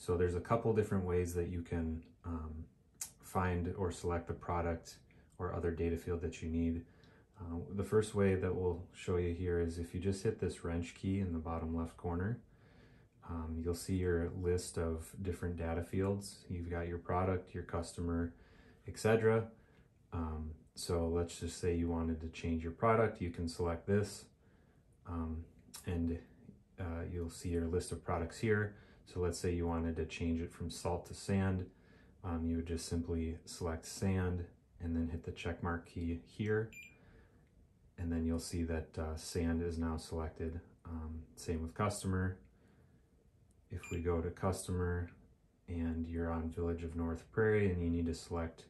So there's a couple different ways that you can um, find or select the product or other data field that you need. Uh, the first way that we'll show you here is if you just hit this wrench key in the bottom left corner, um, you'll see your list of different data fields. You've got your product, your customer, etc. Um, so let's just say you wanted to change your product, you can select this um, and uh, you'll see your list of products here. So let's say you wanted to change it from salt to sand. Um, you would just simply select sand and then hit the check mark key here. And then you'll see that uh, sand is now selected. Um, same with customer. If we go to customer and you're on Village of North Prairie and you need to select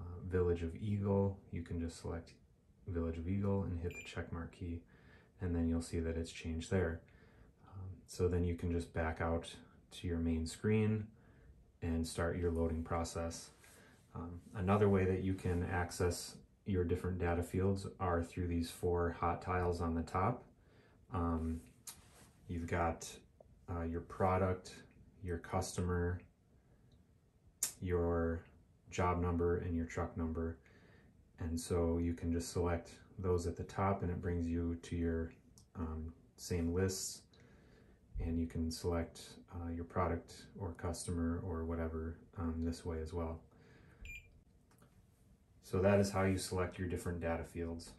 uh, Village of Eagle, you can just select Village of Eagle and hit the check mark key and then you'll see that it's changed there. So then you can just back out to your main screen and start your loading process. Um, another way that you can access your different data fields are through these four hot tiles on the top. Um, you've got uh, your product, your customer, your job number, and your truck number. And so you can just select those at the top and it brings you to your um, same lists and you can select uh, your product or customer or whatever um, this way as well. So that is how you select your different data fields.